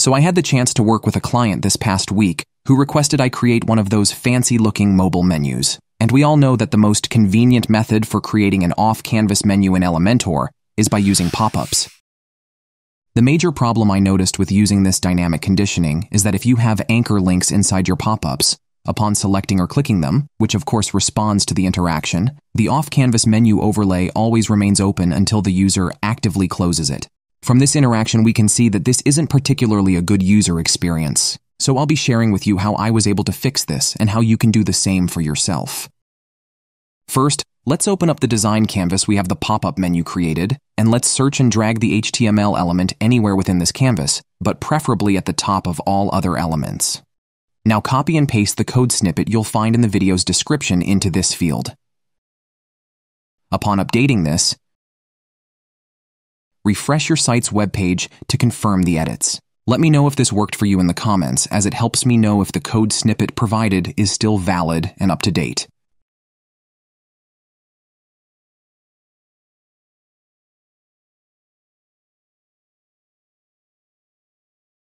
So I had the chance to work with a client this past week who requested I create one of those fancy looking mobile menus. And we all know that the most convenient method for creating an off canvas menu in Elementor is by using pop ups. The major problem I noticed with using this dynamic conditioning is that if you have anchor links inside your pop ups, upon selecting or clicking them, which of course responds to the interaction, the off canvas menu overlay always remains open until the user actively closes it. From this interaction, we can see that this isn't particularly a good user experience. So I'll be sharing with you how I was able to fix this and how you can do the same for yourself. First, let's open up the design canvas we have the pop-up menu created, and let's search and drag the HTML element anywhere within this canvas, but preferably at the top of all other elements. Now copy and paste the code snippet you'll find in the video's description into this field. Upon updating this, refresh your site's web page to confirm the edits. Let me know if this worked for you in the comments, as it helps me know if the code snippet provided is still valid and up to date.